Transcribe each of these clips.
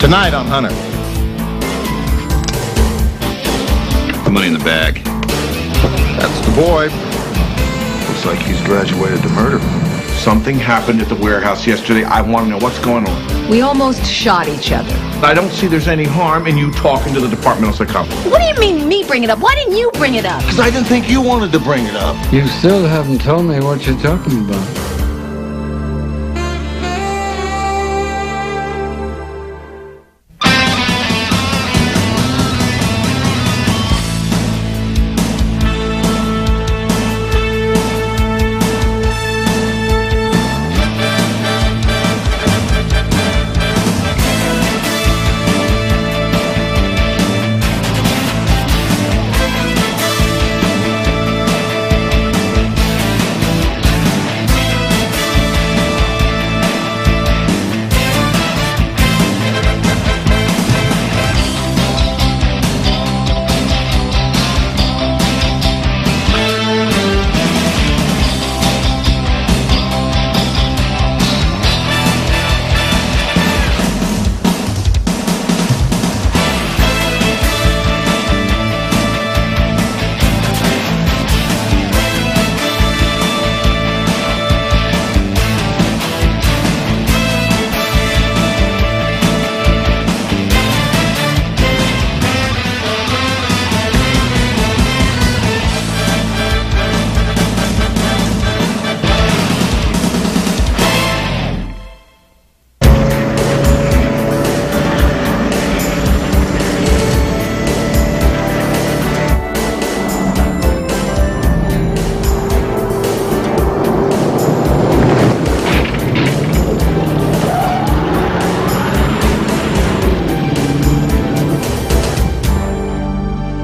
Tonight on Hunter. The money in the bag. That's the boy. Looks like he's graduated to murder. Something happened at the warehouse yesterday. I want to know what's going on. We almost shot each other. I don't see there's any harm in you talking to the departmental psychologist. What do you mean me bring it up? Why didn't you bring it up? Because I didn't think you wanted to bring it up. You still haven't told me what you're talking about.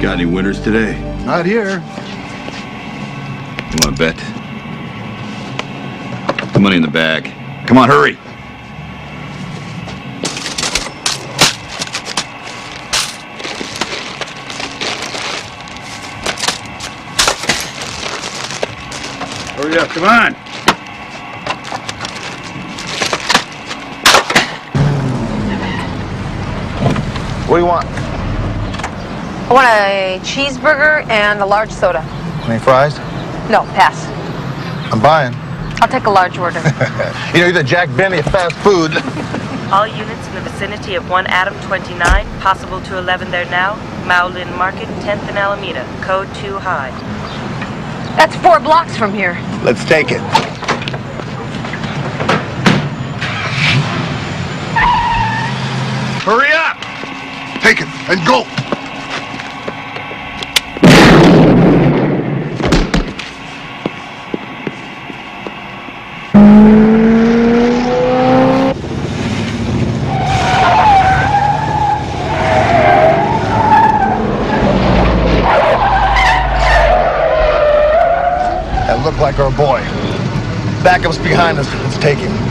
Got any winners today? Not here. You want to bet? The money in the bag. Come on, hurry. Hurry up, come on. What do you want? I want a cheeseburger and a large soda. Any fries? No, pass. I'm buying. I'll take a large order. You know, you're the Jack Benny of fast food. All units in the vicinity of 1 Adam 29, possible to 11 there now. Maolin Market, 10th and Alameda, code 2 high. That's four blocks from here. Let's take it. Hurry up! Take it and go. That looked like our boy. Backup's behind take him.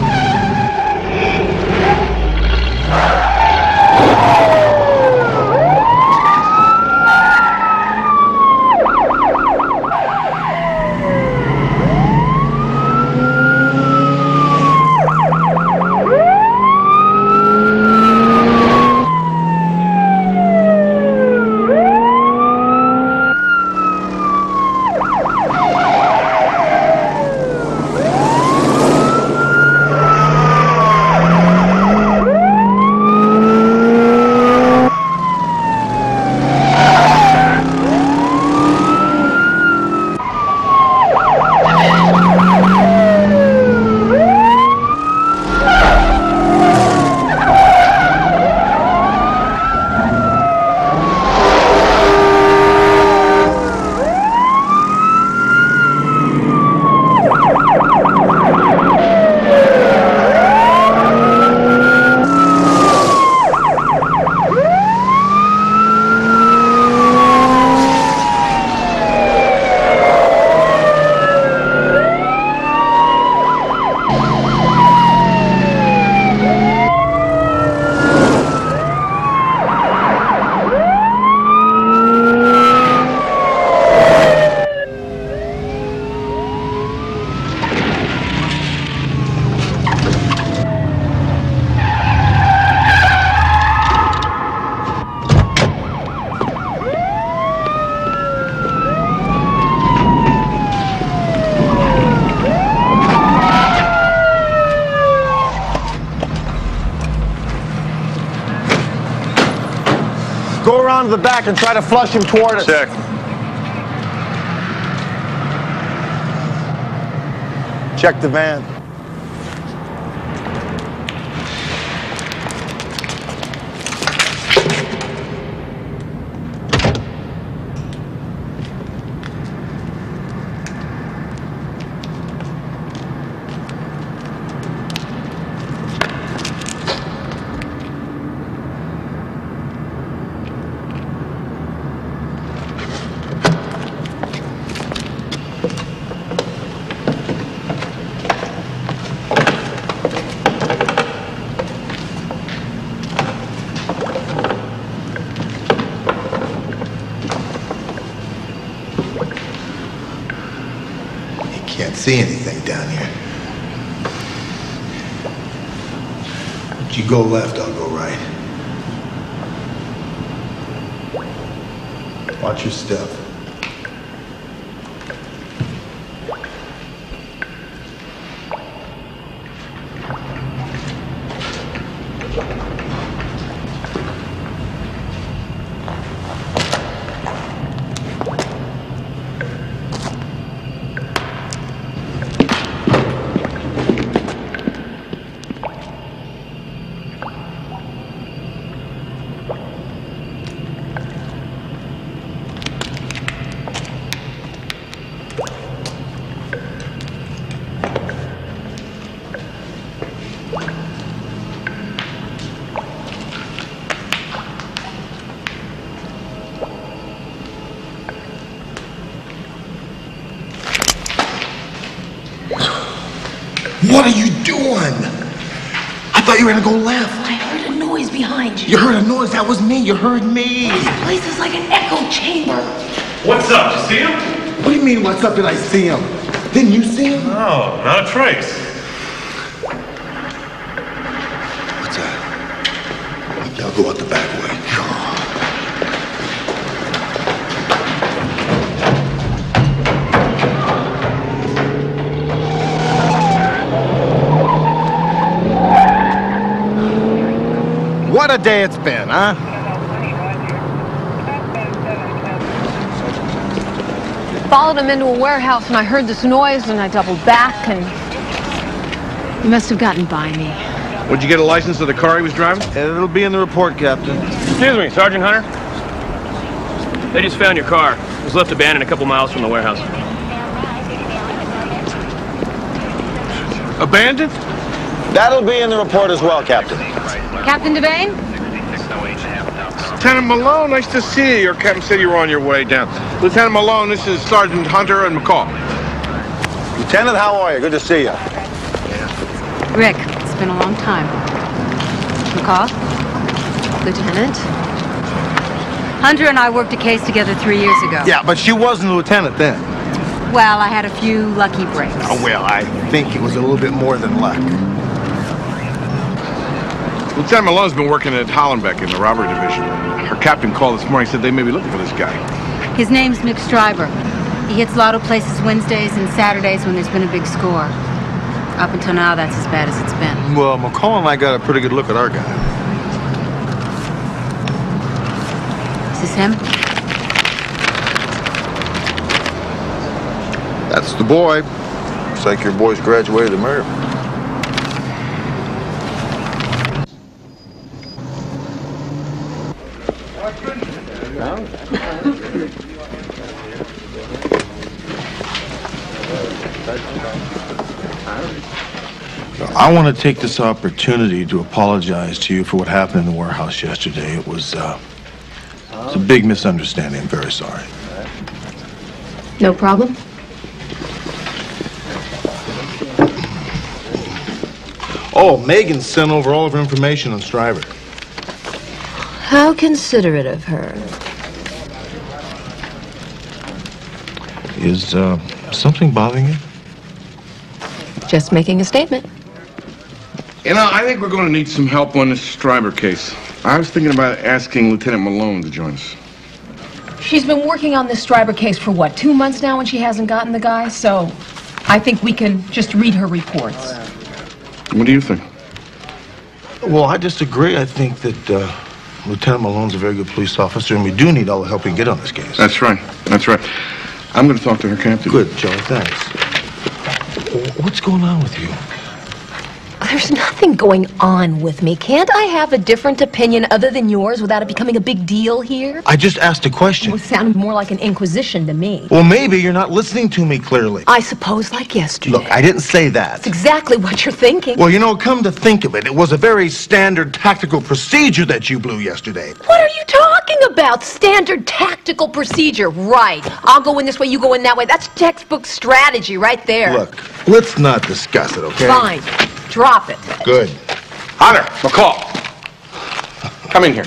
Back and try to flush him toward us. Check. Check the van. You can't see anything down here. If you go left, I'll go right. Watch your step. Gonna go left. I heard a noise behind you. You heard a noise. That was me. You heard me. This place is like an echo chamber. What's up? You see him? What do you mean, what's up? Did I see him? Didn't you see him? No, not a trace. Day it's been, huh? Followed him into a warehouse and I heard this noise and I doubled back and You must have gotten by me. Would you get a license of the car he was driving? Uh, it'll be in the report, Captain. Excuse me, Sergeant Hunter. They just found your car. It was left abandoned a couple miles from the warehouse. Abandoned? That'll be in the report as well, Captain. Captain Devane? Lieutenant Malone, nice to see you. Your captain said you were on your way down. Lieutenant Malone, this is Sergeant Hunter and McCall. Lieutenant, how are you? Good to see you. Rick, it's been a long time. McCall? Lieutenant? Hunter and I worked a case together three years ago. Yeah, but she wasn't a lieutenant then. Well, I had a few lucky breaks. Oh, well, I think it was a little bit more than luck. Lieutenant Malone's been working at Hollenbeck in the robbery division. Her captain called this morning, said they may be looking for this guy. His name's Mick Stryber. He hits lotto places Wednesdays and Saturdays when there's been a big score. Up until now, that's as bad as it's been. Well, McCall and I got a pretty good look at our guy. Is this him? That's the boy. Looks like your boy's graduated the murder. I want to take this opportunity to apologize to you for what happened in the warehouse yesterday. It was, uh, it's a big misunderstanding. I'm very sorry. No problem. Oh, Megan sent over all of her information on Stryber. How considerate of her. Is, uh, something bothering you? Just making a statement. You know, I think we're going to need some help on this Stryber case. I was thinking about asking Lieutenant Malone to join us. She's been working on this Stryber case for what, two months now and she hasn't gotten the guy? So I think we can just read her reports. What do you think? Well, I disagree. I think that, uh, Lieutenant Malone's a very good police officer, and we do need all the help we can get on this case. That's right. That's right. I'm going to talk to her, Captain. Good, Joe. Thanks. What's going on with you? There's nothing going on with me. Can't I have a different opinion other than yours without it becoming a big deal here? I just asked a question. It sounded more like an inquisition to me. Well, maybe you're not listening to me clearly. I suppose like yesterday. Look, I didn't say that. That's exactly what you're thinking. Well, you know, come to think of it, it was a very standard tactical procedure that you blew yesterday. What are you talking about? Standard tactical procedure. Right. I'll go in this way, you go in that way. That's textbook strategy right there. Look, let's not discuss it, okay? Fine. Drop it. Good. Hunter, McCall. Come in here.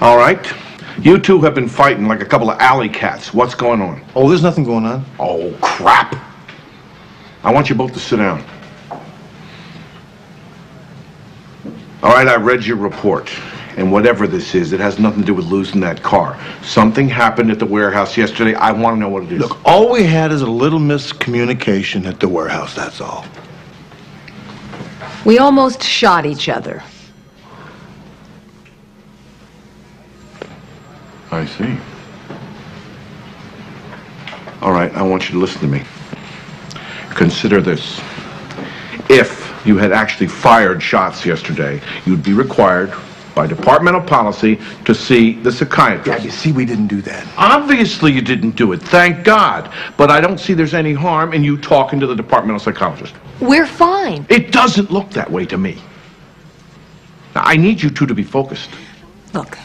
All right. You two have been fighting like a couple of alley cats. What's going on? Oh, there's nothing going on. Oh, crap. I want you both to sit down. All right, I read your report. And whatever this is, it has nothing to do with losing that car. Something happened at the warehouse yesterday. I want to know what it is. Look, all we had is a little miscommunication at the warehouse, that's all. We almost shot each other. I see. All right, I want you to listen to me. Consider this. If you had actually fired shots yesterday, you'd be required by departmental policy to see the psychiatrist. Yeah, you see, we didn't do that. Obviously you didn't do it, thank God. But I don't see there's any harm in you talking to the departmental psychologist. We're fine. It doesn't look that way to me. Now, I need you two to be focused. Look,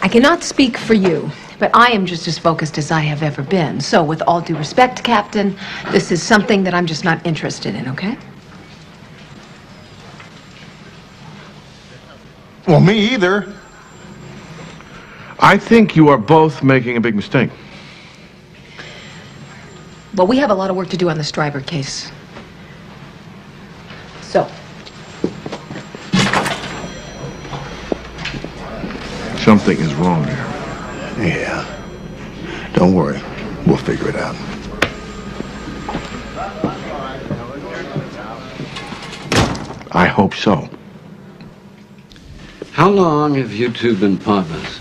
I cannot speak for you, but I am just as focused as I have ever been. So, with all due respect, Captain, this is something that I'm just not interested in, okay? Well, me either. I think you are both making a big mistake. Well, we have a lot of work to do on the Stryber case. So, Something is wrong here. Yeah. Don't worry. We'll figure it out. I hope so. How long have you two been partners?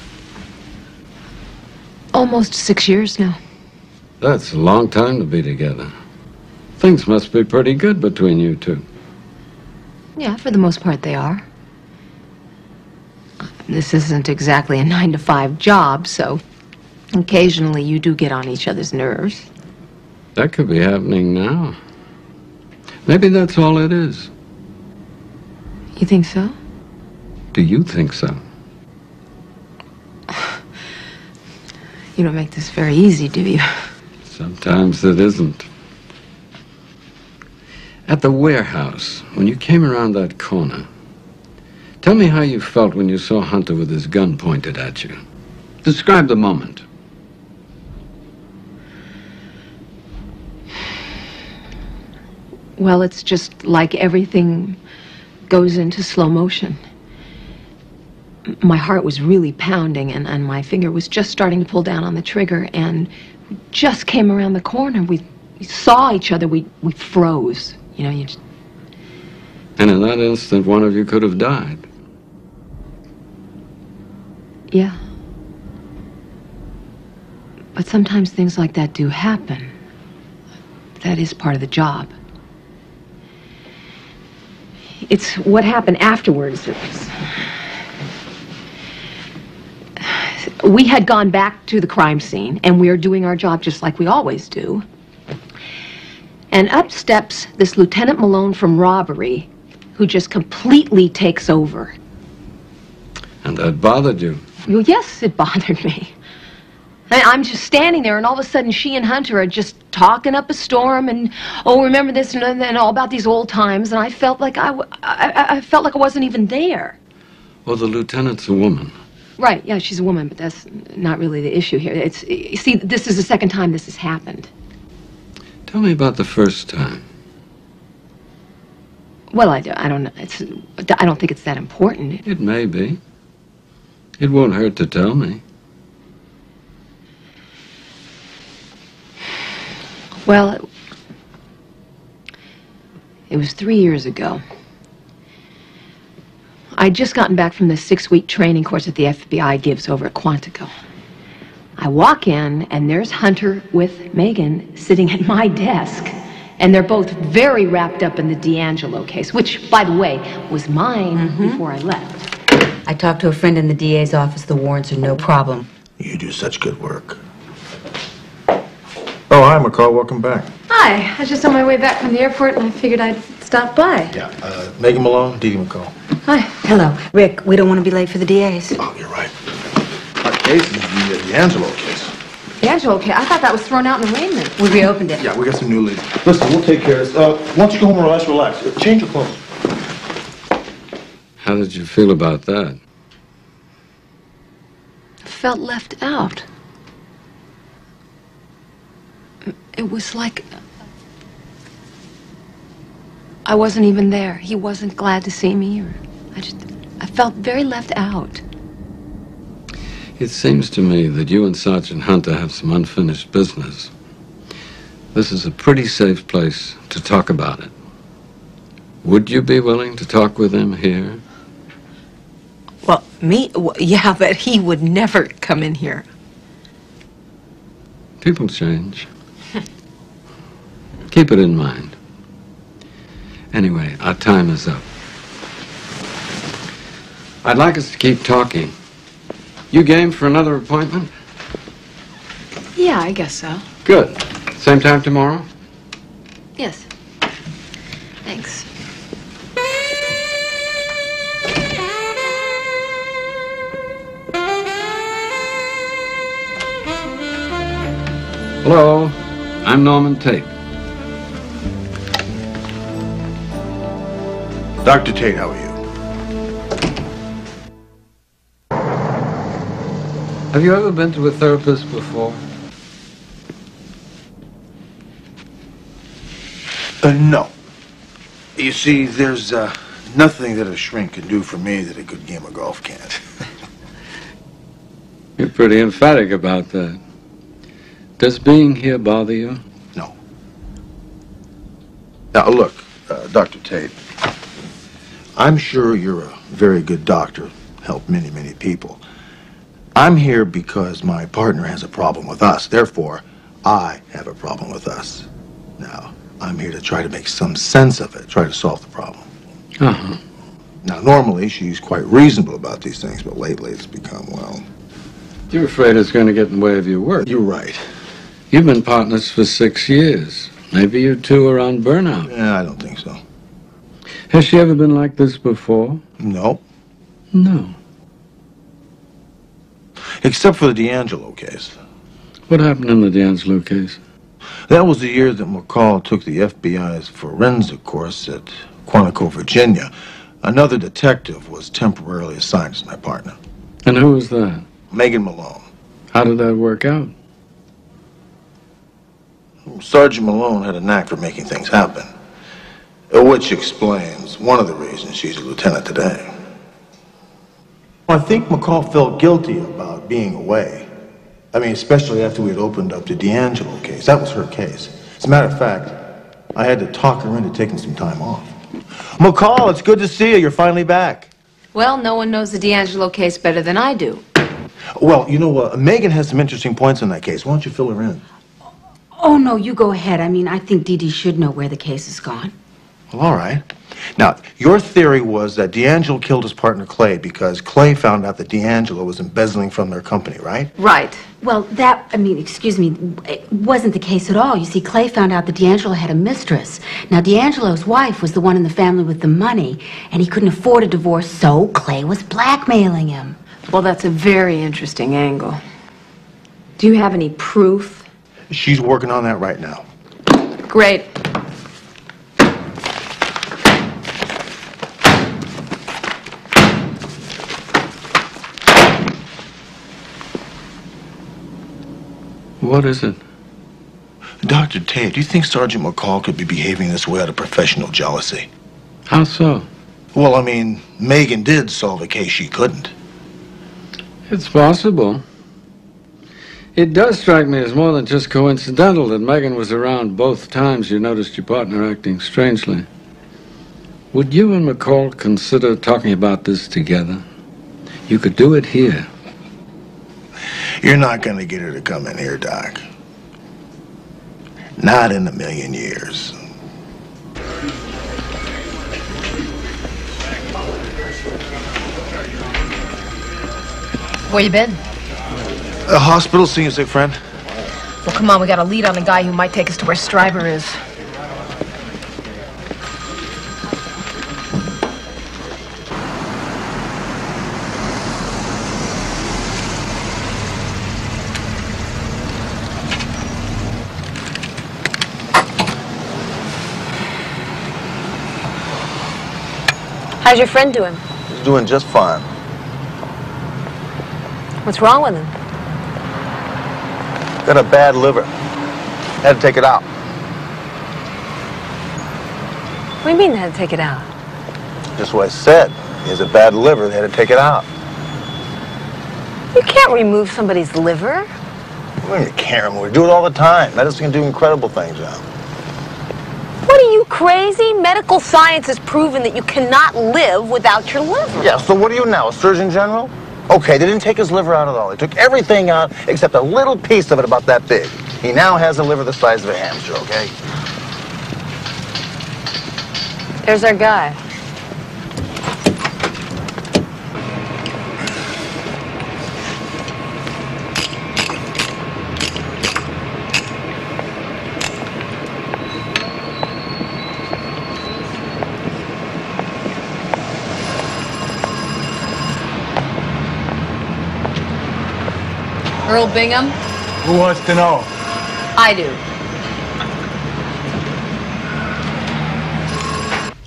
almost six years now. That's a long time to be together. Things must be pretty good between you two. Yeah, for the most part, they are. This isn't exactly a nine to five job, so occasionally you do get on each other's nerves. That could be happening now. Maybe that's all it is. You think so? Do you think so? You don't make this very easy, do you? Sometimes it isn't. At the warehouse, when you came around that corner, tell me how you felt when you saw Hunter with his gun pointed at you. Describe the moment. Well, it's just like everything goes into slow motion. My heart was really pounding, and, and my finger was just starting to pull down on the trigger, and we just came around the corner. We, we saw each other. We, we froze. You know, you just, And in that instant, one of you could have died. Yeah. But sometimes things like that do happen. That is part of the job. It's what happened afterwards. We had gone back to the crime scene, and we are doing our job just like we always do. And up steps this Lieutenant Malone from robbery, who just completely takes over. And that bothered you. Well, yes, it bothered me. I- I'm just standing there, and all of a sudden, she and Hunter are just talking up a storm, and oh, remember this and, and all about these old times, and I felt like I, I, I- felt like I wasn't even there. Well, the lieutenant's a woman. Right? Yeah, she's a woman, but that's not really the issue here. It's you see, this is the second time this has happened. Tell me about the first time. Well, I, I don't know. It's, I don't think it's that important. It may be. It won't hurt to tell me. Well, it, it was three years ago. I'd just gotten back from the six-week training course that the FBI gives over at Quantico. I walk in, and there's Hunter with Megan sitting at my desk. And they're both very wrapped up in the D'Angelo case, which, by the way, was mine mm-hmm. before I left. I talked to a friend in the DA's office. The warrants are no problem. You do such good work. Oh, hi, McCall. Welcome back. Hi, I was just on my way back from the airport, and I figured I'd stop by. Yeah, uh, Megan Malone, Dee Dee McCall. Hi. Hello. Rick, we don't want to be late for the DA's. Oh, you're right. Our case is the uh, D'Angelo case. D'Angelo, okay, I thought that was thrown out in the arraignment. We reopened it. Yeah, we got some new leads. Listen, we'll take care of this. Uh, why don't you go home and relax, relax. Uh, Change your clothes. How did you feel about that? Felt left out. It was like I wasn't even there. He wasn't glad to see me, or I just I felt very left out. It seems to me that you and Sergeant Hunter have some unfinished business. This is a pretty safe place to talk about it. Would you be willing to talk with him here? Me, yeah, but he would never come in here. People change. Keep it in mind. Anyway, our time is up. I'd like us to keep talking. You game for another appointment? Yeah, I guess so. Good. Same time tomorrow? Yes. Thanks. Hello, I'm Norman Tate. Dr. Tate, how are you? Have you ever been to a therapist before? Uh, no. You see, there's uh, nothing that a shrink can do for me that a good game of golf can't. You're pretty emphatic about that. Does being here bother you? No. Now, look, uh, Dr. Tate, I'm sure you're a very good doctor, helped many, many people. I'm here because my partner has a problem with us. Therefore, I have a problem with us. Now, I'm here to try to make some sense of it, try to solve the problem. Uh-huh. Now, normally she's quite reasonable about these things, but lately it's become, well, You're afraid it's going to get in the way of your work. you're right. You've been partners for six years. Maybe you two are on burnout. Yeah, I don't think so. Has she ever been like this before? No. No. Except for the D'Angelo case. What happened in the D'Angelo case? That was the year that McCall took the FBI's forensic course at Quantico, Virginia. Another detective was temporarily assigned as my partner. And who was that? Megan Malone. How did that work out? Sergeant Malone had a knack for making things happen. uh, Which explains one of the reasons she's a lieutenant today. I think McCall felt guilty about being away. I mean, especially after we had opened up the D'Angelo case. That was her case. As a matter of fact, I had to talk her into taking some time off. McCall, it's good to see you. You're finally back. Well, no one knows the D'Angelo case better than I do. Well, you know what? Megan has some interesting points in that case. Why don't you fill her in? Oh, no, you go ahead. I mean, I think Dee Dee should know where the case has gone. Well, all right. Now, your theory was that D'Angelo killed his partner Clay because Clay found out that D'Angelo was embezzling from their company, right? Right. Well, that, I mean, excuse me, it wasn't the case at all. You see, Clay found out that D'Angelo had a mistress. Now, D'Angelo's wife was the one in the family with the money, and he couldn't afford a divorce, so Clay was blackmailing him. Well, that's a very interesting angle. Do you have any proof? She's working on that right now. Great. What is it? Dr. Tate, do you think Sergeant McCall could be behaving this way out of professional jealousy? How so? Well, I mean, Megan did solve a case she couldn't. It's possible. It does strike me as more than just coincidental that Megan was around both times you noticed your partner acting strangely. Would you and McCall consider talking about this together? You could do it here. You're not going to get her to come in here, Doc. Not in a million years. Where you been? A hospital seeing a sick friend. Well, come on, we got a lead on a guy who might take us to where Stryber is. How's your friend doing? He's doing just fine. What's wrong with him? Got a bad liver. Had to take it out. What do you mean had to take it out? Just what I said. He has a bad liver. They had to take it out. You can't remove somebody's liver. What do you can't remove it? Do it all the time. Medicine can do incredible things now. What are you, crazy? Medical science has proven that you cannot live without your liver. Yeah, so what are you now, a surgeon general? Okay, they didn't take his liver out at all. They took everything out except a little piece of it about that big. He now has a liver the size of a hamster, okay? There's our guy. Earl Bingham? Who wants to know? I do.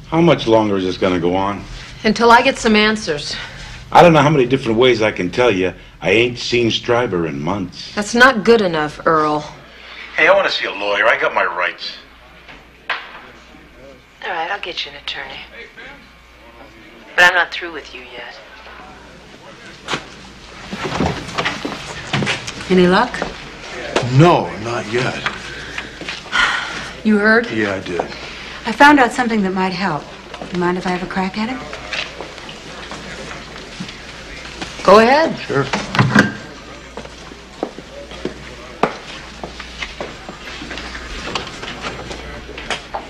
How much longer is this gonna go on? Until I get some answers. I don't know how many different ways I can tell you I ain't seen Stryber in months. That's not good enough, Earl. Hey, I want to see a lawyer. I got my rights. All right, I'll get you an attorney. But I'm not through with you yet. Any luck? No, not yet. You heard? Yeah, I did. I found out something that might help. You mind if I have a crack at it? Go ahead. Sure.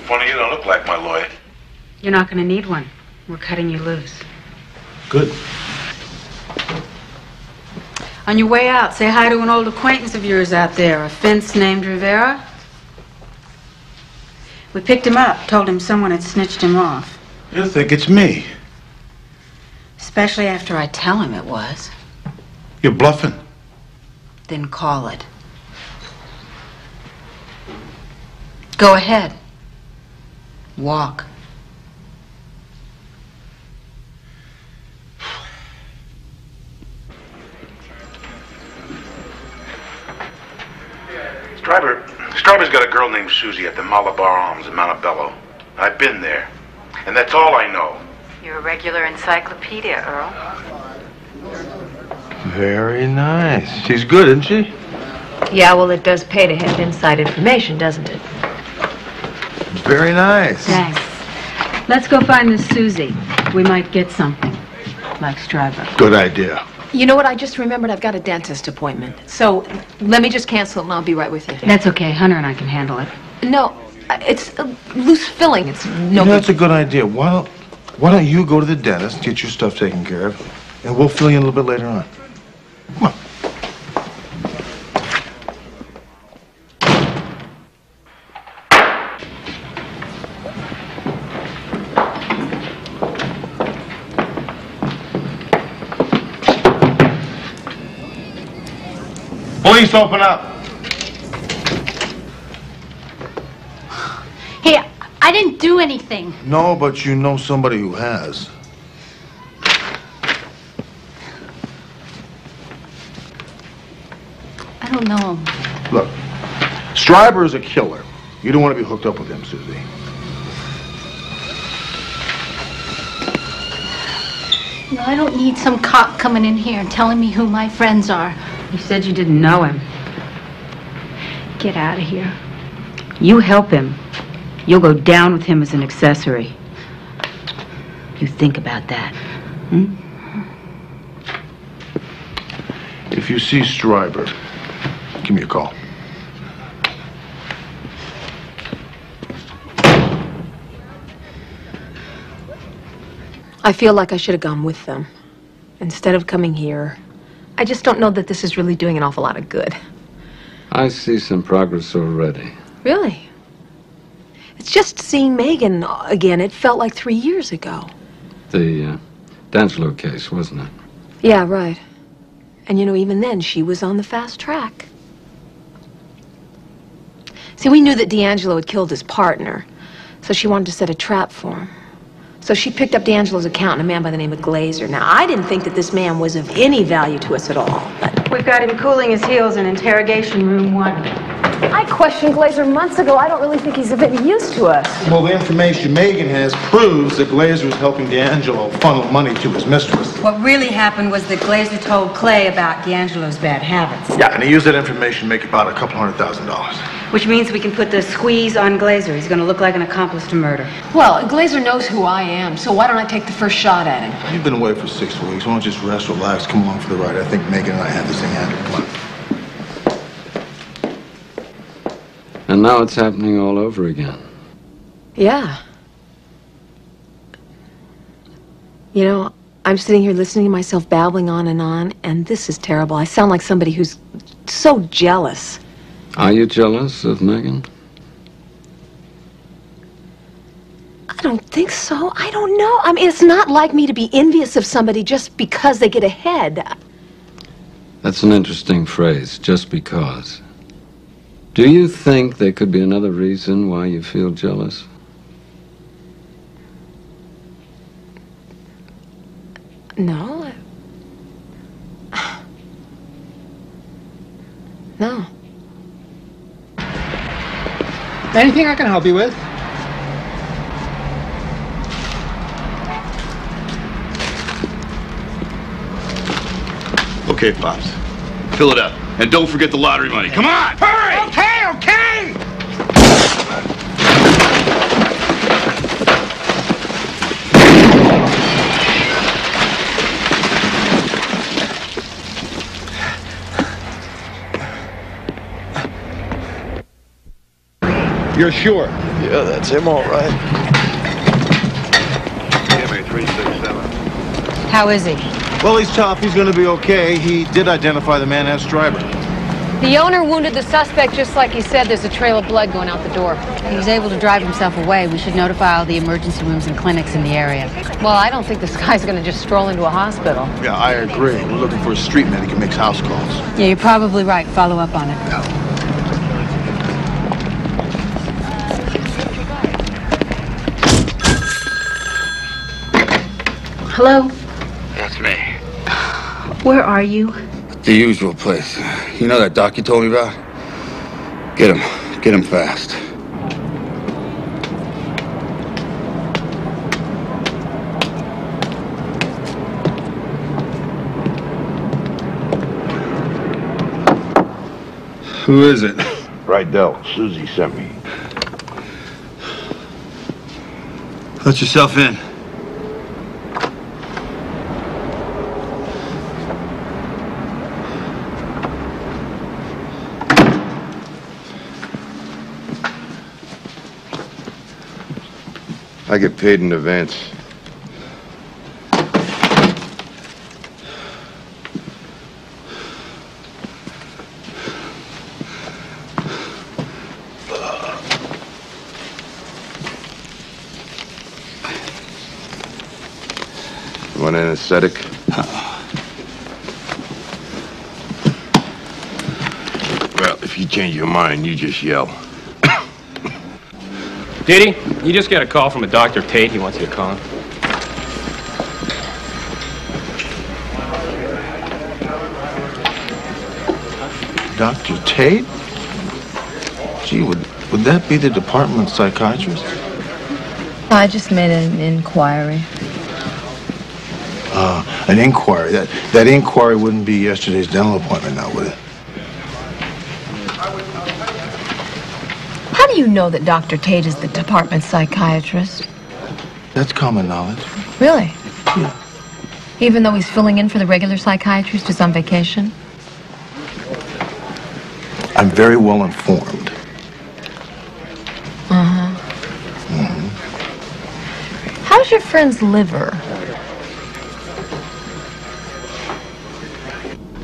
Funny, you don't look like my lawyer. You're not going to need one. We're cutting you loose. Good. On your way out, say hi to an old acquaintance of yours out there, a fence named Rivera. We picked him up, told him someone had snitched him off. You think it's me? Especially after I tell him it was. You're bluffing. Then call it. Go ahead. Walk. Stryber, Stryber's got a girl named Susie at the Malabar Arms in Montebello. I've been there. And that's all I know. You're a regular encyclopedia, Earl. Very nice. She's good, isn't she? Yeah, well, it does pay to have inside information, doesn't it? Very nice. Thanks. Let's go find this Susie. We might get something. Like Stryber. Good idea. You know what? I just remembered I've got a dentist appointment. So let me just cancel it and I'll be right with you. That's okay. Hunter and I can handle it. No, uh, it's a loose filling. It's You no know, good. that's a good idea. Why don't, why don't you go to the dentist, get your stuff taken care of, and we'll fill you in a little bit later on. Come on. Police, open up. Hey, I didn't do anything. No, but you know somebody who has. I don't know. Him. Look, Stryber is a killer. You don't want to be hooked up with him, Susie. No, I don't need some cop coming in here and telling me who my friends are. You said you didn't know him. Get out of here. You help him. You'll go down with him as an accessory. You think about that. Hmm? If you see Stryber, give me a call. I feel like I should have gone with them. Instead of coming here, I just don't know that this is really doing an awful lot of good. I see some progress already. Really? It's just seeing Megan again. It felt like three years ago. The uh, D'Angelo case, wasn't it? Yeah, right. And you know, even then, she was on the fast track. See, we knew that D'Angelo had killed his partner, so she wanted to set a trap for him. So she picked up D'Angelo's account, and a man by the name of Glazer. Now, I didn't think that this man was of any value to us at all, but We've got him cooling his heels in interrogation room one. I questioned Glazer months ago. I don't really think he's of any use to us. Well, the information Megan has proves that Glazer was helping D'Angelo funnel money to his mistress. What really happened was that Glazer told Clay about D'Angelo's bad habits. Yeah, and he used that information to make about a couple hundred thousand dollars. Which means we can put the squeeze on Glazer. He's going to look like an accomplice to murder. well, Glazer knows who I am, so why don't I take the first shot at him? You've been away for six weeks. Why don't you just rest, relax, come along for the ride? I think Megan and I have this thing handled. Come on. And now it's happening all over again. Yeah. You know, I'm sitting here listening to myself babbling on and on, and this is terrible. I sound like somebody who's so jealous. Are you jealous of Megan? I don't think so. I don't know. I mean, it's not like me to be envious of somebody just because they get ahead. That's an interesting phrase, just because. Do you think there could be another reason why you feel jealous? No. No. Anything I can help you with? Okay, Pops. Fill it up. And don't forget the lottery money. Come on! Hurry! Okay, okay! You're sure? Yeah, that's him, all right. Give me 367. How is he? Well, he's tough. He's going to be okay. He did identify the man as Stryber. The owner wounded the suspect just like he said. There's a trail of blood going out the door. He was able to drive himself away. We should notify all the emergency rooms and clinics in the area. Well, I don't think this guy's going to just stroll into a hospital. Yeah, I agree. We're looking for a street medic who makes house calls. Yeah, you're probably right. Follow up on it. Hello? That's me. Where are you? The usual place. You know that doc you told me about? Get him. Get him fast. Who is it? Rydell. Susie sent me. Let yourself in. I get paid in advance. Want an anesthetic? Well, if you change your mind, you just yell. Did he? You just got a call from a Dr. Tate. He wants you to call him. Dr. Tate? Gee, would, would that be the department psychiatrist? I just made an inquiry. Uh, An inquiry. That, that inquiry wouldn't be yesterday's dental appointment now, would it? Do you know that Dr. Tate is the department psychiatrist? That's common knowledge. Really? Even though he's filling in for the regular psychiatrist who's on vacation? I'm very well informed. Uh-huh. How's your friend's liver?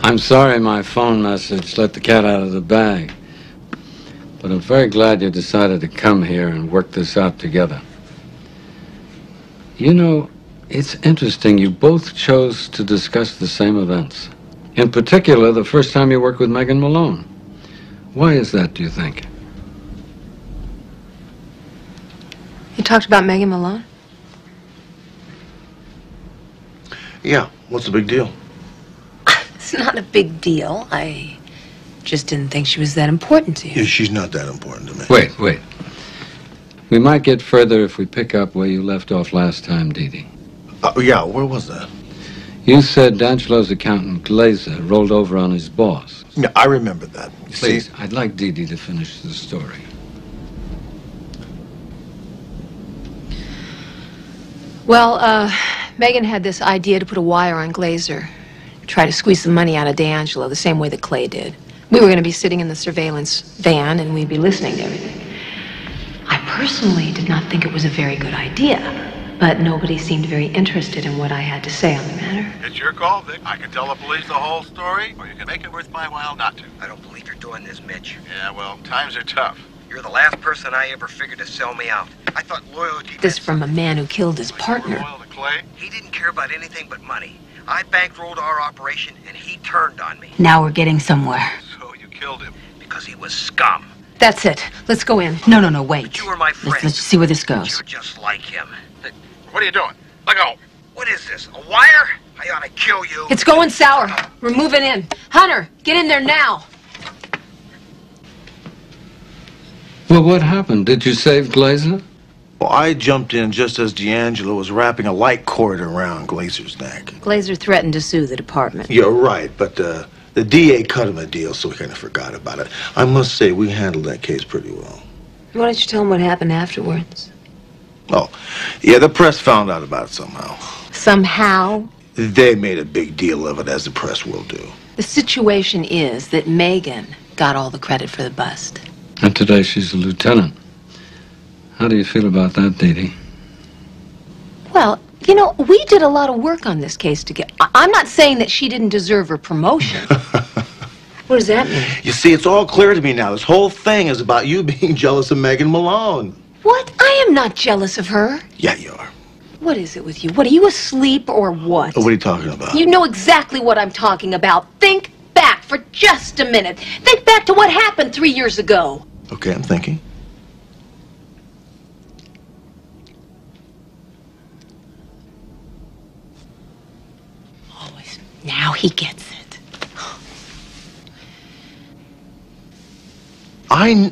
I'm sorry my phone message let the cat out of the bag. But I'm very glad you decided to come here and work this out together. You know, it's interesting you both chose to discuss the same events. In particular, the first time you worked with Megan Malone. Why is that, do you think? You talked about Megan Malone? Yeah, what's the big deal? It's not a big deal. I just didn't think she was that important to you. Yeah, she's not that important to me. Wait, wait. We might get further if we pick up where you left off last time, Dee Dee. Uh, yeah, where was that? You said D'Angelo's accountant, Glazer, rolled over on his boss. Yeah, I remember that. You Please, See, I'd like Dee Dee to finish the story. Well, uh, Megan had this idea to put a wire on Glazer, try to squeeze some money out of D'Angelo the same way that Clay did. We were going to be sitting in the surveillance van and we'd be listening to everything. I personally did not think it was a very good idea, but nobody seemed very interested in what I had to say on the matter. It's your call, Vic. I can tell the police the whole story, or you can make it worth my while not to. I don't believe you're doing this, Mitch. Yeah, well, times are tough. You're the last person I ever figured to sell me out. I thought loyalty. This from a man who killed his partner. Loyal to Clay? He didn't care about anything but money. I bankrolled our operation, and he turned on me Now we're getting somewhere. So you killed him. because he was scum. That's it. Let's go in. No, no, no, wait. You were my friend. Let's, let's see where this goes. You're just like him. What are you doing? Let go. What is this? A wire? I ought to kill you. It's going sour. We're moving in. Hunter, get in there now. Well, what happened? Did you save Glazer? well, I jumped in just as D'Angelo was wrapping a light cord around Glazer's neck. Glazer threatened to sue the department. You're right, but uh, the DA cut him a deal, so we kind of forgot about it. I must say, we handled that case pretty well. Why don't you tell him what happened afterwards? Oh, yeah, the press found out about it somehow. Somehow, They made a big deal of it, as the press will do. the situation is that Megan got all the credit for the bust. And today she's a lieutenant. How do you feel about that, Dee Dee? Well, you know, we did a lot of work on this case together. I- I'm not saying that she didn't deserve her promotion. what does that mean? You see, it's all clear to me now. This whole thing is about you being jealous of Megan Malone. What? I am not jealous of her. Yeah, you are. What is it with you? What, are you asleep or what? Oh, what are you talking about? You know exactly what I'm talking about. Think back for just a minute. Think back to what happened three years ago. Okay, I'm thinking. Now he gets it. I.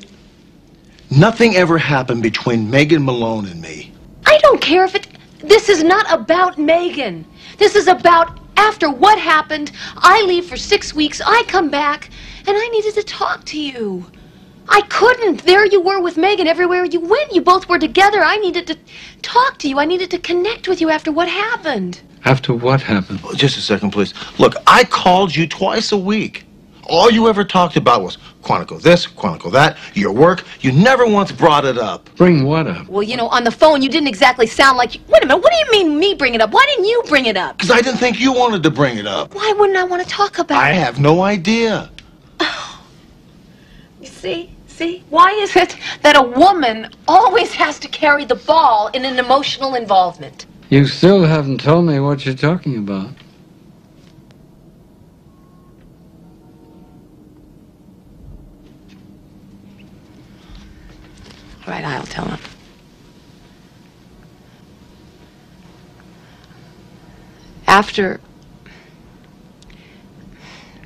Nothing ever happened between Megan Malone and me. I don't care if it. This is not about Megan. This is about after what happened. I leave for six weeks. I come back, and I needed to talk to you. I couldn't. There you were with Megan everywhere you went. You both were together. I needed to talk to you. I needed to connect with you after what happened. After what happened? Oh, Just a second, please. Look, I called you twice a week. All you ever talked about was Quantico this, Quantico that, your work. You never once brought it up. Bring what up? Well, you know, on the phone, you didn't exactly sound like. You... Wait a minute. What do you mean me bring it up? Why didn't you bring it up? Because I didn't think you wanted to bring it up. Why wouldn't I want to talk about I it? have no idea. You see? See? Why is it that a woman always has to carry the ball in an emotional involvement? You still haven't told me what you're talking about. All right, I'll tell him. After.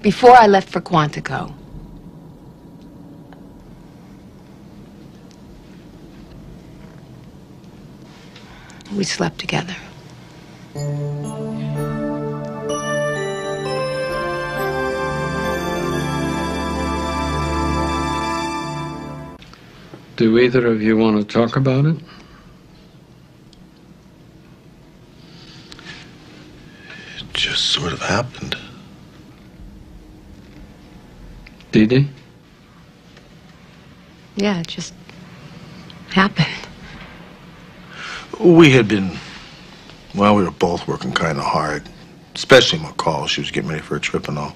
Before I left for Quantico, We slept together. Do either of you want to talk about it? It just sort of happened. Did it? Yeah, it just happened. We had been, well, we were both working kind of hard, especially McCall. She was getting ready for a trip and all.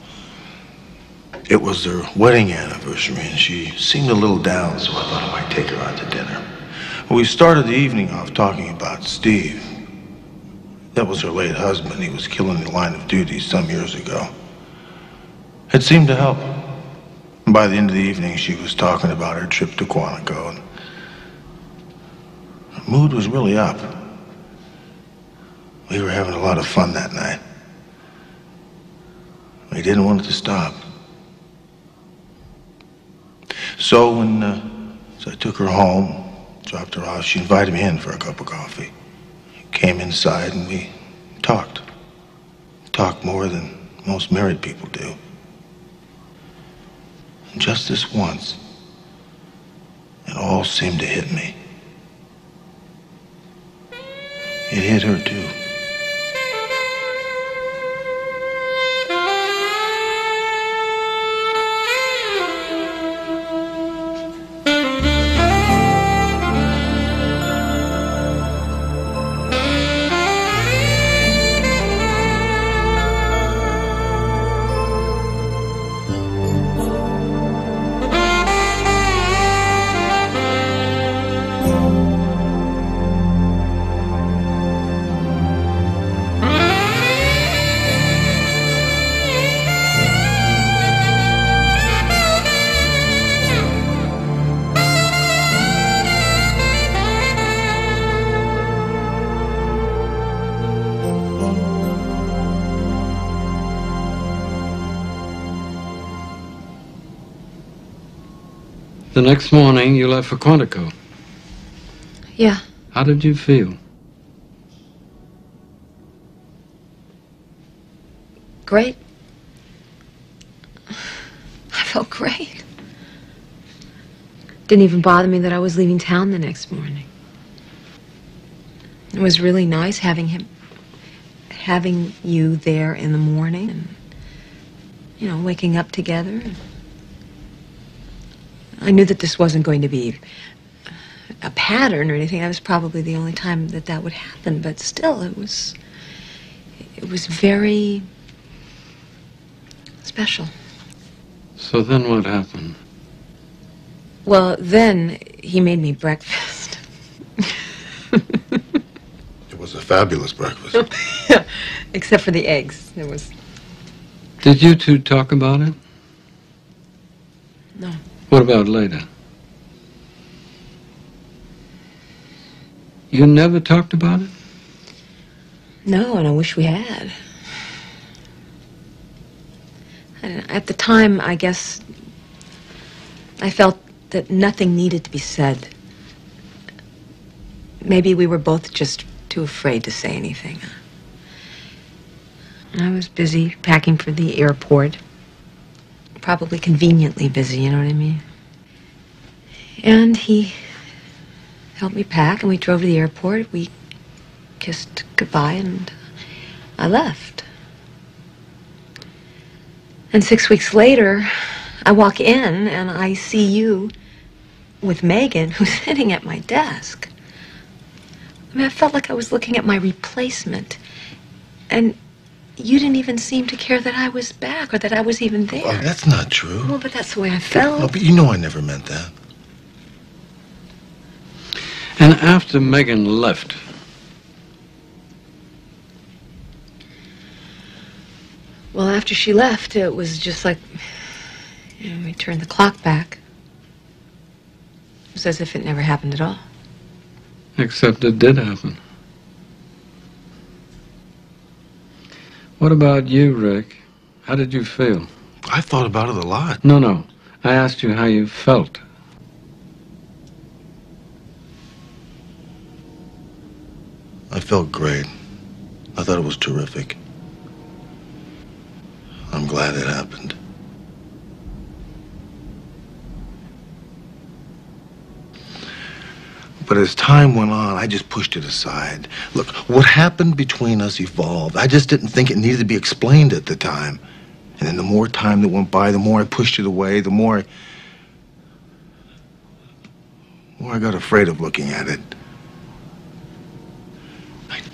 It was their wedding anniversary, and she seemed a little down, so I thought I might take her out to dinner. We started the evening off talking about Steve. That was her late husband. He was killed in the line of duty some years ago. It seemed to help. By the end of the evening, she was talking about her trip to Quantico. Mood was really up. We were having a lot of fun that night. We didn't want it to stop. So when uh, so I took her home, dropped her off, she invited me in for a cup of coffee. Came inside and we talked. Talked more than most married people do. And just this once, it all seemed to hit me. It hit her too. Next morning, you left for Quantico. Yeah. How did you feel? Great. I felt great. Didn't even bother me that I was leaving town the next morning. It was really nice having him, having you there in the morning and, you know, waking up together. I knew that this wasn't going to be a pattern or anything. That was probably the only time that that would happen, but still, it was, it was very special. So then what happened? Well, then he made me breakfast. It was a fabulous breakfast. Except for the eggs. There was Did you two talk about it? no. What about later? You never talked about it? No, and I wish we had. At the time, I guess I felt that nothing needed to be said. Maybe we were both just too afraid to say anything. I was busy packing for the airport. Probably conveniently busy, you know what I mean? And he helped me pack, and we drove to the airport. We kissed goodbye, and I left. And six weeks later, I walk in, and I see you with Megan, who's sitting at my desk. I mean, I felt like I was looking at my replacement. And you didn't even seem to care that I was back or that I was even there. Oh, that's not true. Well, but that's the way I felt. Oh, but you know I never meant that. And after Megan left, Well, after she left, it was just like, you know, we turned the clock back. It was as if it never happened at all. except it did happen. What about you, Rick? How did you feel? I thought about it a lot. No, no. I asked you how you felt. I felt great. I thought it was terrific. I'm glad it happened. But as time went on, I just pushed it aside. Look, what happened between us evolved. I just didn't think it needed to be explained at the time. And then the more time that went by, the more I pushed it away, the more I. the more I got afraid of looking at it.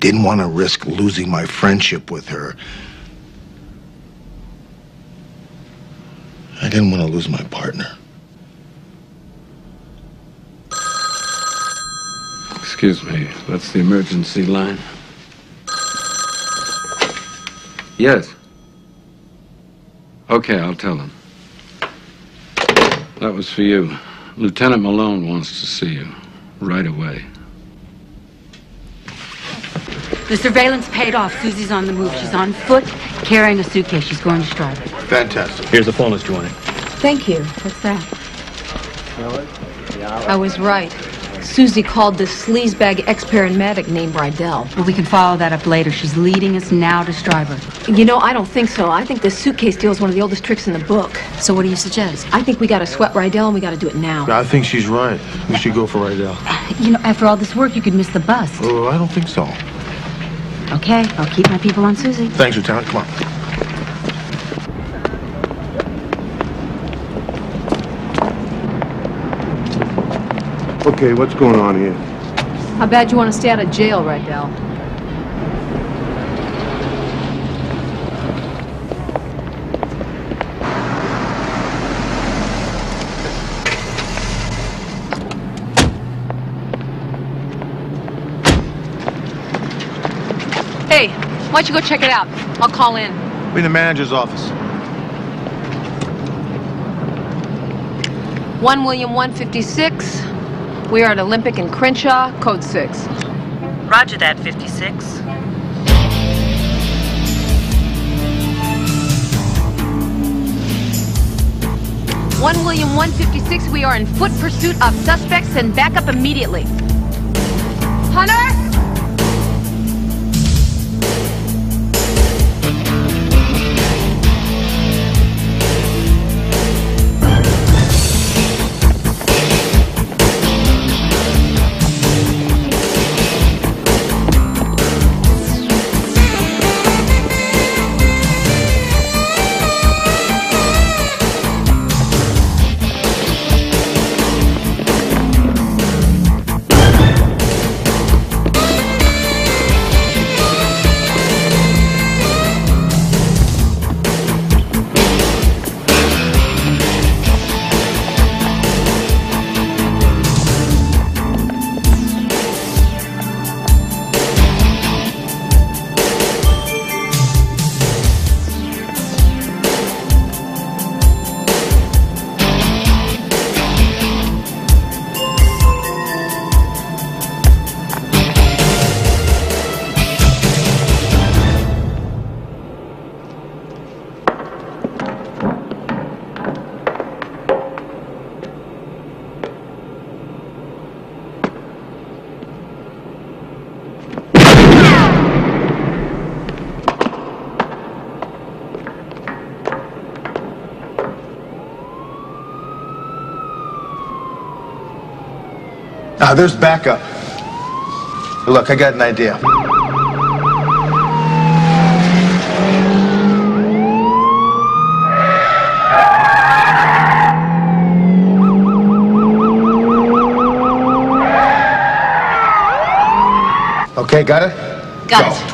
Didn't want to risk losing my friendship with her. I didn't want to lose my partner. Excuse me, that's the emergency line. Yes. Okay, I'll tell him. That was for you. Lieutenant Malone wants to see you right away. The surveillance paid off. Susie's on the move. She's on foot, carrying a suitcase. She's going to Stryber. Fantastic. Here's the phone list you wanted. Thank you. What's that? I was right. Susie called this sleazebag ex-paramedic named Rydell. Well, we can follow that up later. She's leading us now to Stryber. You know, I don't think so. I think this suitcase deal is one of the oldest tricks in the book. So what do you suggest? I think we gotta sweat Rydell and we gotta do it now. I think she's right. We should go for Rydell. You know, after all this work, you could miss the bus. Oh, I don't think so. Okay, I'll keep my people on Susie. Thanks, Lieutenant. Come on. Okay, what's going on here? How bad you want to stay out of jail, Rydell? Hey, why don't you go check it out? I'll call in. Be in the manager's office. One William 156. We are at Olympic and Crenshaw, code 6. Roger that, 56. One William 156, we are in foot pursuit of suspects and back up immediately. Hunter! Ah, there's backup. Look, I got an idea. Okay, got it? Got Go. it.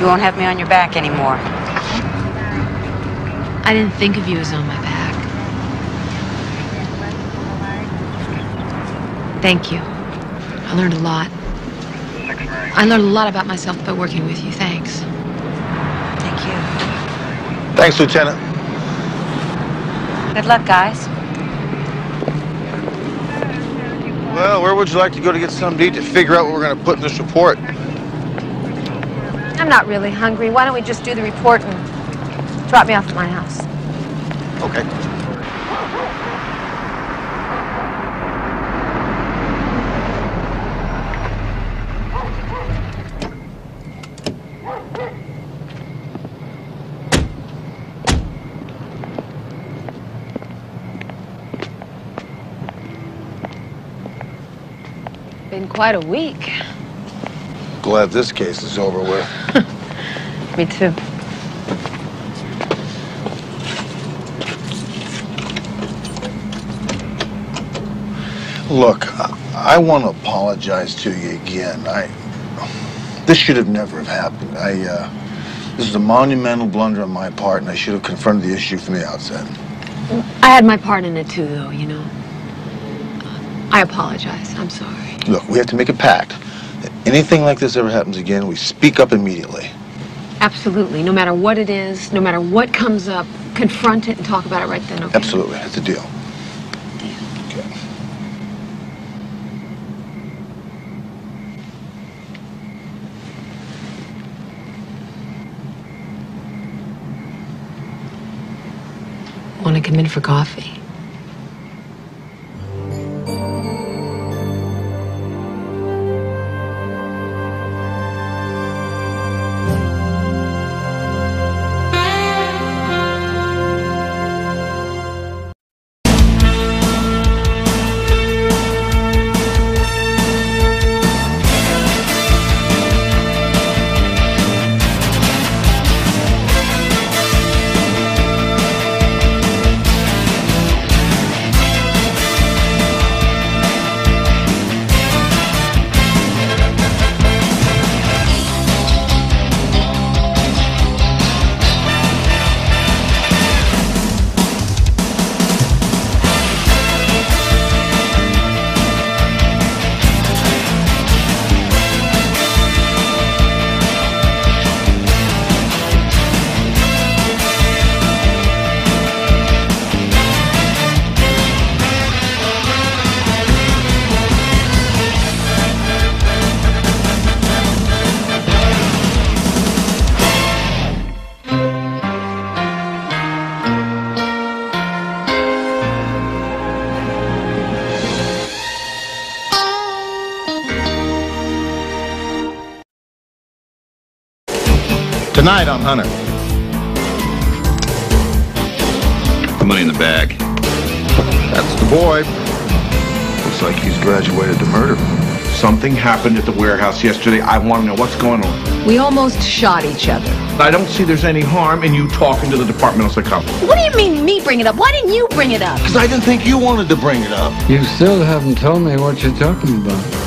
You won't have me on your back anymore. I didn't think of you as on my back. Thank you. I learned a lot. I learned a lot about myself by working with you. Thanks. Thank you. Thanks, Lieutenant. Good luck, guys. Well, where would you like to go to get some to eat to figure out what we're going to put in this report? I'm not really hungry. Why don't we just do the report and drop me off at my house? Okay. Been quite a week. Glad this case is over with. Me too. Look, I, I want to apologize to you again. I this should have never have happened. I uh, this is a monumental blunder on my part, and I should have confronted the issue from the outset. I had my part in it too, though, you know. I apologize. I'm sorry. Look, we have to make a pact. Anything like this ever happens again, we speak up immediately. Absolutely. No matter what it is, no matter what comes up, confront it and talk about it right then, okay? Absolutely, that's a deal. Want to come in for coffee? Tonight on Hunter. The money in the bag. That's the boy. Looks like he's graduated to murder. Something happened at the warehouse yesterday. I want to know what's going on. We almost shot each other. I don't see there's any harm in you talking to the departmental psychologist. What do you mean me bring it up? Why didn't you bring it up? Because I didn't think you wanted to bring it up. You still haven't told me what you're talking about.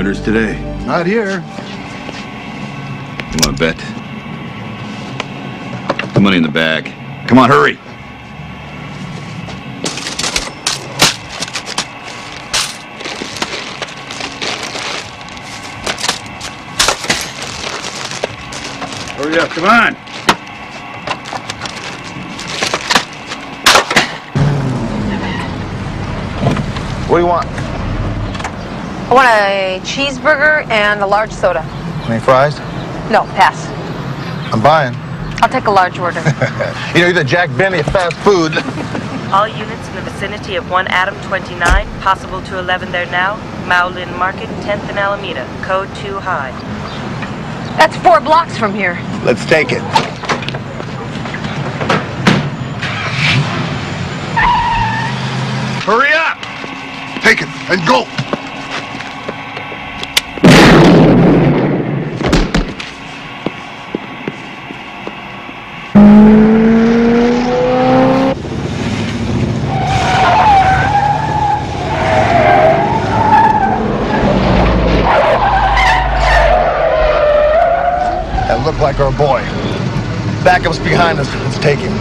Winners today? Not here. You want to bet? The money in the bag. Come on, hurry. Hurry a cheeseburger and a large soda. Any fries? No, pass. I'm buying. I'll take a large order. You know, you're the Jack Benny of fast food. All units in the vicinity of 1 Adam 29, possible to 11 there now. Maolin Market, 10th and Alameda, code 2 high. That's four blocks from here. Let's take it. Hurry up! Take it and go! That looked like our boy. Backup's behind us. Let's take him.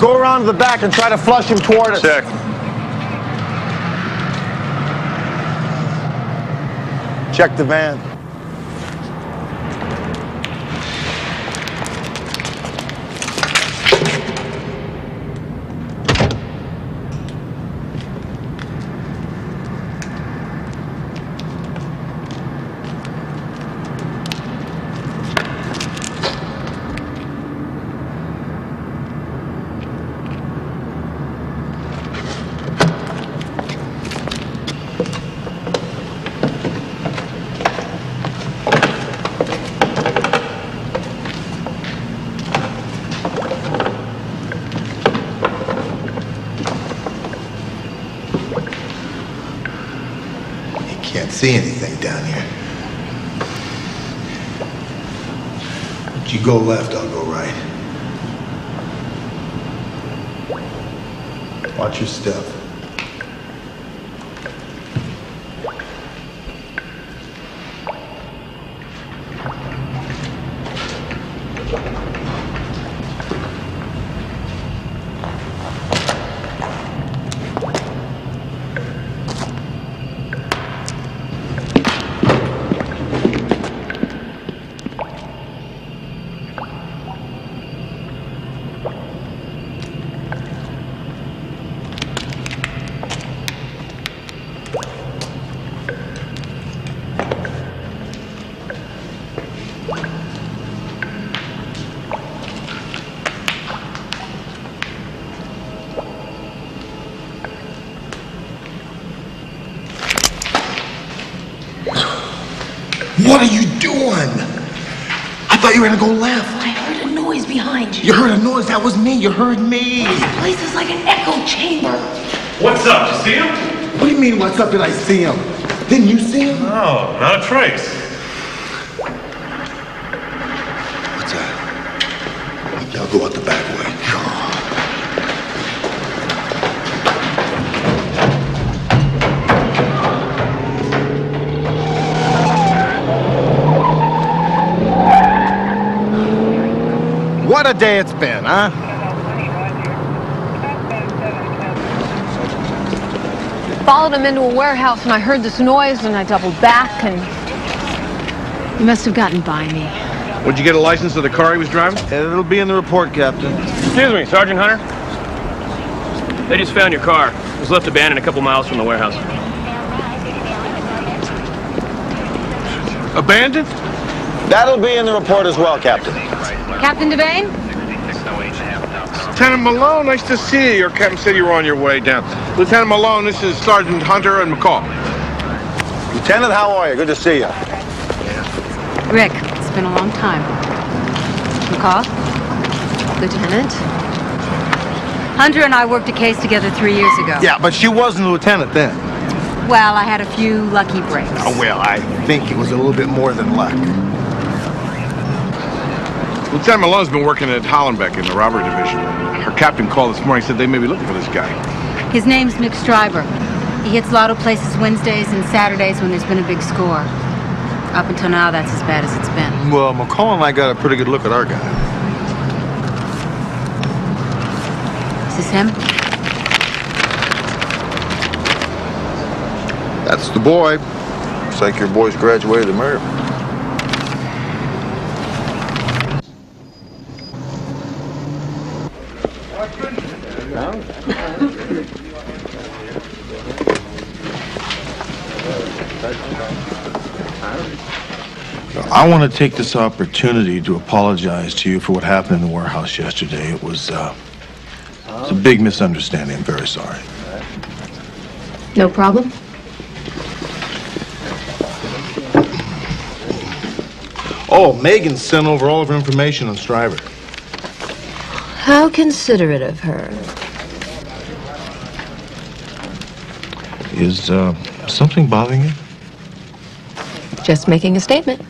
Go around to the back and try to flush him toward us. Check. Check the van. Can't see anything down here. But You go left, I'll go right. Watch your step. Thought you were gonna go left. I heard a noise behind you. You heard a noise. That was me. You heard me. This place is like an echo chamber. What's up? You see him? What do you mean, what's up? Did I see him? Didn't you see him? No, not a trace. A day it's been, huh? Followed him into a warehouse and I heard this noise and I doubled back and he must have gotten by me. Would you get a license of the car he was driving? It'll be in the report, Captain. Excuse me, Sergeant Hunter. They just found your car. It was left abandoned a couple miles from the warehouse. Abandoned? That'll be in the report as well, Captain. Captain Devane? Lieutenant Malone, nice to see you. Your captain said you were on your way down. Lieutenant Malone, this is Sergeant Hunter and McCall. Lieutenant, how are you? Good to see you. Rick, it's been a long time. McCall? Lieutenant? Hunter and I worked a case together three years ago. Yeah, but she wasn't a lieutenant then. Well, I had a few lucky breaks. Oh, well, I think it was a little bit more than luck. Lieutenant Malone's been working at Hollenbeck in the robbery division. Her captain called this morning said they may be looking for this guy. His name's Mick Stryber. He hits lotto places Wednesdays and Saturdays when there's been a big score. Up until now, that's as bad as it's been. Well, McCall and I got a pretty good look at our guy. Is this him? That's the boy. Looks like your boy's graduated America. I want to take this opportunity to apologize to you for what happened in the warehouse yesterday. It was, uh, it's a big misunderstanding. I'm very sorry. No problem? Oh, Megan sent over all of her information on Stryber. How considerate of her. Is, uh, something bothering you? Just making a statement.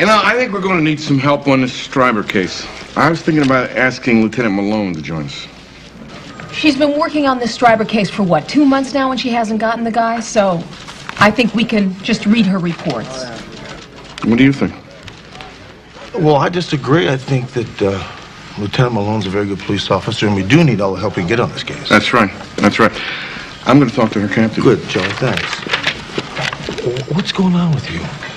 You know, I think we're going to need some help on this Stryber case. I was thinking about asking Lieutenant Malone to join us. She's been working on this Stryber case for what, two months now, and she hasn't gotten the guy? So I think we can just read her reports. What do you think? Well, I disagree. I think that, uh, Lieutenant Malone's a very good police officer, and we do need all the help we can get on this case. That's right. That's right. I'm going to talk to her captain. Good, Joe. Thanks. What's going on with you?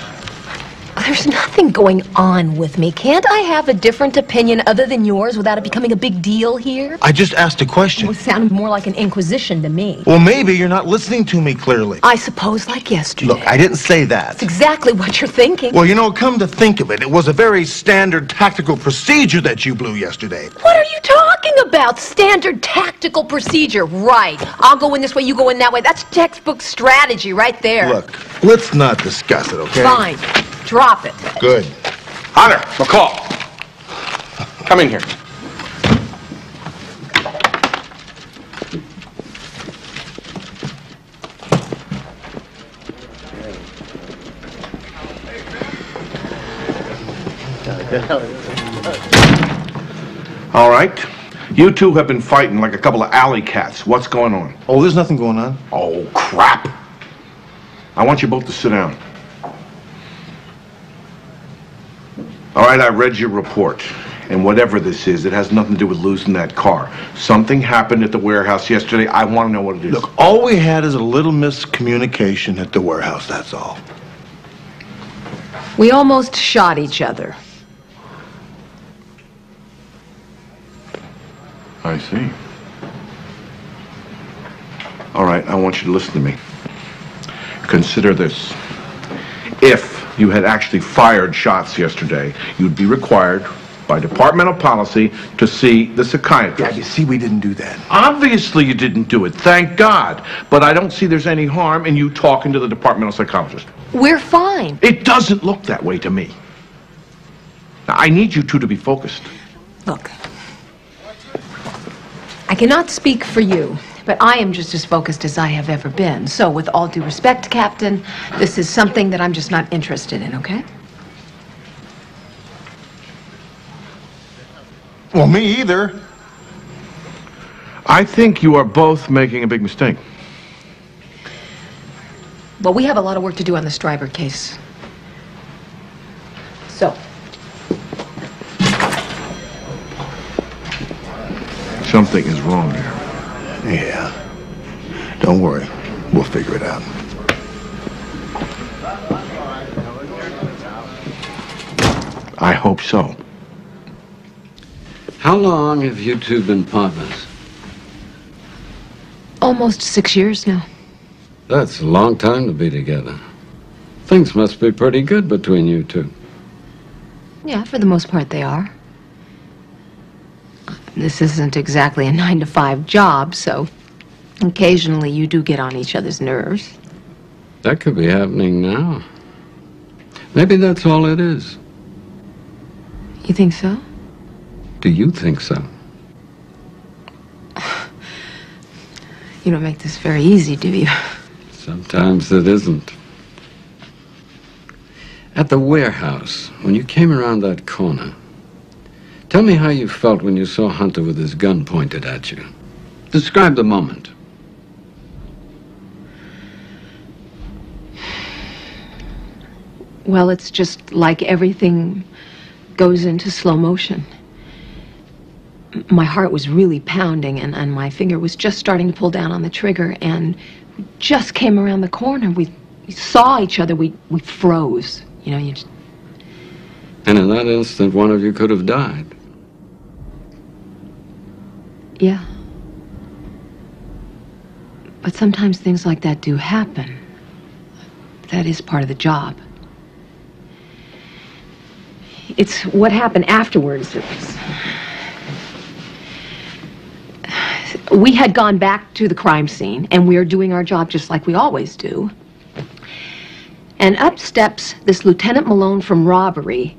There's nothing going on with me. Can't I have a different opinion other than yours without it becoming a big deal here? I just asked a question. It sounded more like an inquisition to me. Well, maybe you're not listening to me clearly. I suppose like yesterday. Look, I didn't say that. That's exactly what you're thinking. Well, you know, come to think of it, it was a very standard tactical procedure that you blew yesterday. What are you talking about? Standard tactical procedure. Right. I'll go in this way, you go in that way. That's textbook strategy right there. Look, let's not discuss it, okay? Fine. Drop it. Good. Hunter, McCall. Come in here. All right. You two have been fighting like a couple of alley cats. What's going on? Oh, there's nothing going on. Oh, crap. I want you both to sit down. All right, I read your report. And whatever this is, it has nothing to do with losing that car. Something happened at the warehouse yesterday. I want to know what it is. Look, all we had is a little miscommunication at the warehouse, that's all. We almost shot each other. I see. All right, I want you to listen to me. Consider this. If you had actually fired shots yesterday, you'd be required by departmental policy to see the psychiatrist. Yeah, you see, we didn't do that. Obviously you didn't do it, thank God. But I don't see there's any harm in you talking to the departmental psychologist. We're fine. It doesn't look that way to me. Now, I need you two to be focused. Look, I cannot speak for you, but I am just as focused as I have ever been. So, with all due respect, Captain, this is something that I'm just not interested in, okay? Well, me either. I think you are both making a big mistake. Well, we have a lot of work to do on the Stryber case. So, Something is wrong here. Yeah. Don't worry. We'll figure it out. I hope so. How long have you two been partners? almost six years now. That's a long time to be together. Things must be pretty good between you two. Yeah, for the most part, they are. This isn't exactly a nine to five job, so occasionally you do get on each other's nerves. That could be happening now. Maybe that's all it is. You think so? Do you think so? You don't make this very easy, do you? Sometimes it isn't. At the warehouse, when you came around that corner, tell me how you felt when you saw Hunter with his gun pointed at you. Describe the moment. Well, it's just like everything goes into slow motion. My heart was really pounding, and, and my finger was just starting to pull down on the trigger, and we just came around the corner. We, we saw each other. We, we froze. You know, you just, And in that instant, one of you could have died. Yeah. But sometimes things like that do happen. That is part of the job. It's what happened afterwards. was- We had gone back to the crime scene, and we are doing our job just like we always do. And up steps this Lieutenant Malone from robbery